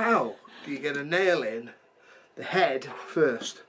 how do you get a nail in the head first?